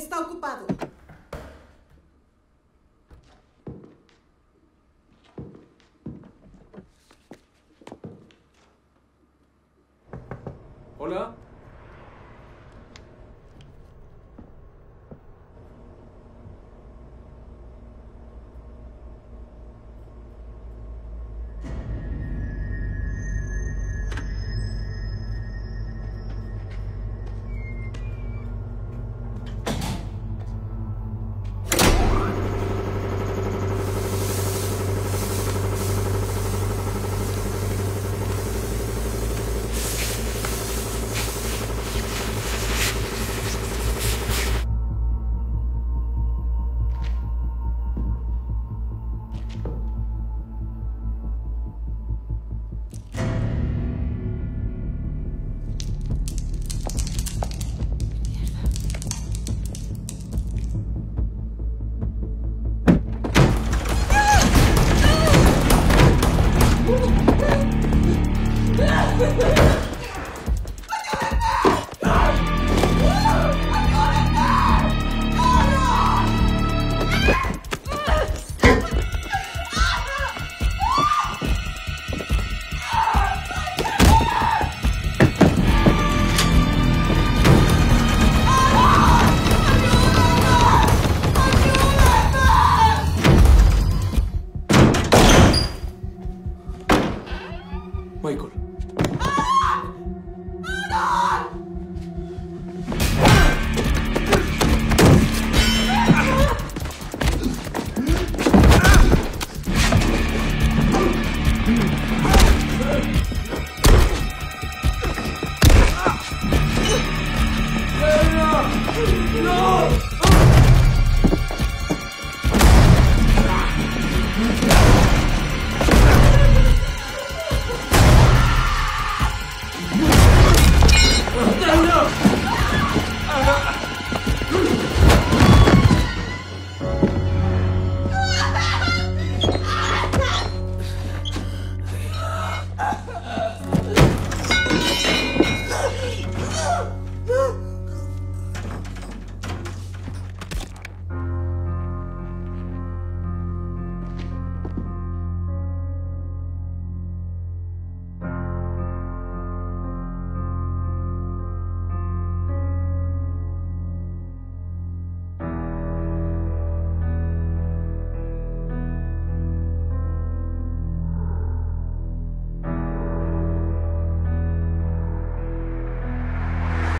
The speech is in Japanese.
Está ocupado. Hola. Michael. ¡Ah! ¡Ah, no! No!